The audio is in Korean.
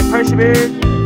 181.